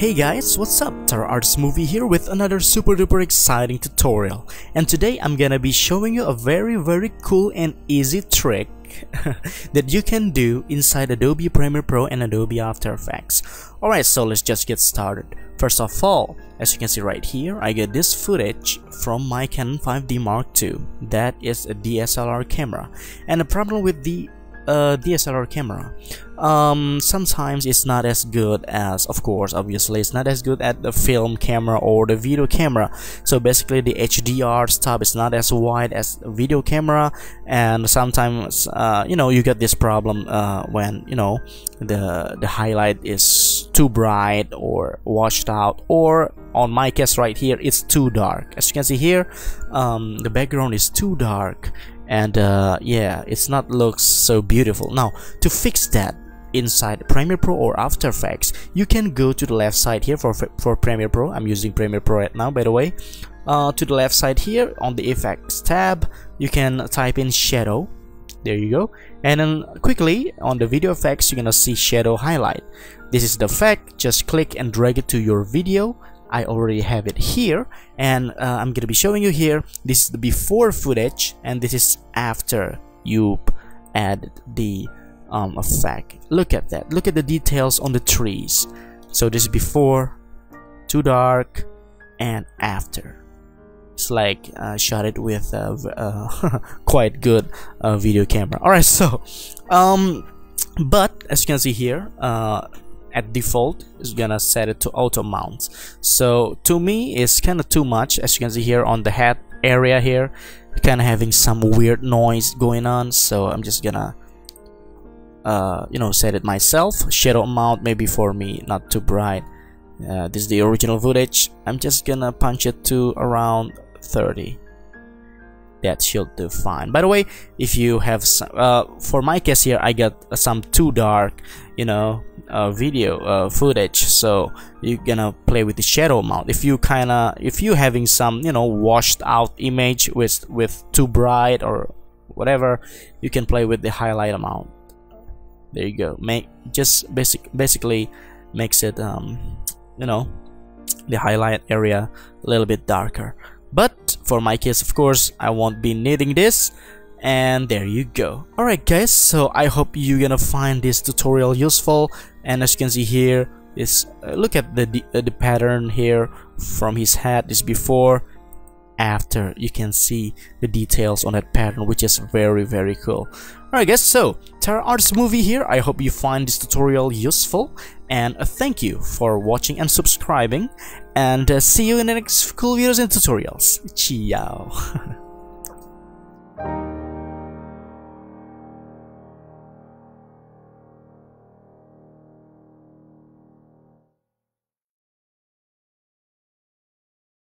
Hey guys, what's up? Tara Arts Movie here with another super duper exciting tutorial. And today I'm gonna be showing you a very very cool and easy trick that you can do inside Adobe Premiere Pro and Adobe After Effects. Alright, so let's just get started. First of all, as you can see right here, I get this footage from my Canon 5D Mark II. That is a DSLR camera. And the problem with the uh, DSLR camera. Um, sometimes it's not as good as of course obviously it's not as good at the film camera or the video camera. So basically the HDR stuff is not as wide as video camera and sometimes uh, you know you get this problem uh, when you know the the highlight is too bright or washed out or on my case right here it's too dark. As you can see here um, the background is too dark and uh, yeah it's not looks so beautiful. Now to fix that inside Premiere Pro or After Effects you can go to the left side here for, for Premiere Pro. I'm using Premiere Pro right now by the way. Uh, to the left side here on the effects tab you can type in shadow. There you go. And then quickly on the video effects you're gonna see shadow highlight. This is the effect. Just click and drag it to your video I already have it here and uh, I'm gonna be showing you here. This is the before footage and this is after you add the um, effect. Look at that. Look at the details on the trees. So this is before too dark and after. It's like uh, shot it with a uh, quite good uh, video camera. Alright so um but as you can see here uh, at default is gonna set it to auto amount. So to me it's kind of too much. As you can see here on the head area here kind of having some weird noise going on. So I'm just gonna uh, you know set it myself. Shadow amount maybe for me not too bright. Uh, this is the original footage. I'm just gonna punch it to around 30 that should do fine. By the way if you have some, uh, for my case here I got some too dark you know uh, video uh, footage. So you're gonna play with the shadow amount. If you kinda if you having some you know washed out image with with too bright or whatever you can play with the highlight amount. There you go. Make just basic basically makes it um you know the highlight area a little bit darker. But for my case of course. I won't be needing this. And there you go. Alright guys so I hope you're gonna find this tutorial useful. And as you can see here is uh, look at the, the, uh, the pattern here from his head this before after. You can see the details on that pattern which is very very cool. Alright guys so Tara Arts movie here. I hope you find this tutorial useful and uh, thank you for watching and subscribing and uh, see you in the next cool videos and tutorials. Ciao